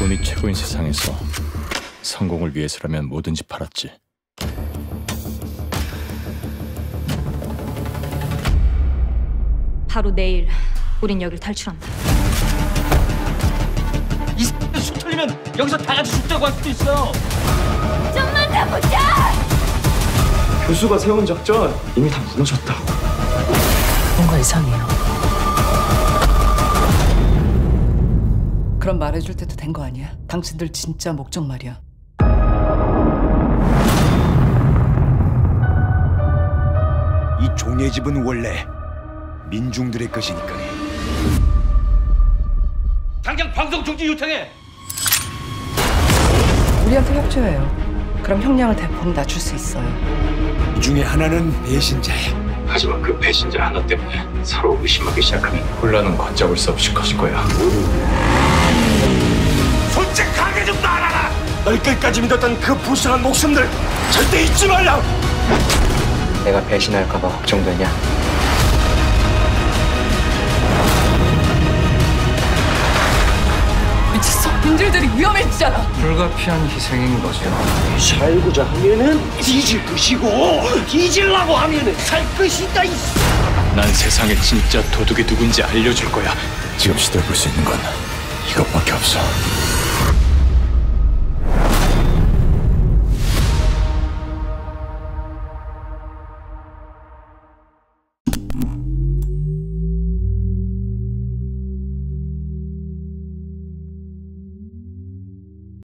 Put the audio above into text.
돈이 최고인 세상에서 성공을 위해서라면 뭐든지 팔았지. 바로 내일 우린 여길 탈출한다. 이술 털리면 여기서 다 같이 죽자고 할 수도 있어. 좀만 더 보자. 교수가 세운 작전 이미 다 무너졌다. 뭔가 이상해요. 그럼 말해줄 때도 된 거 아니야? 당신들 진짜 목적 말이야. 이 종의 집은 원래 민중들의 것이니까. 당장 방송 중지 요청해. 우리한테 협조해요. 그럼 형량을 대폭 낮출 수 있어요. 이 중에 하나는 배신자야. 하지만 그 배신자 하나 때문에 서로 의심하기 시작하면 혼란은 걷잡을 수 없이 커질 거야. 말하라. 널 끝까지 믿었던 그 불쌍한 목숨들 절대 잊지 말라. 내가 배신할까봐 걱정되냐? 미쳤어. 인질들이 위험해지잖아. 불가피한 희생인 거죠. 살고자 하면은 뒤질 것이고 뒤질라고 하면은 살 것이다. 이난 세상에 진짜 도둑이 누군지 알려줄 거야. 지금 시도해볼 수 있는 건 이것밖에 없어.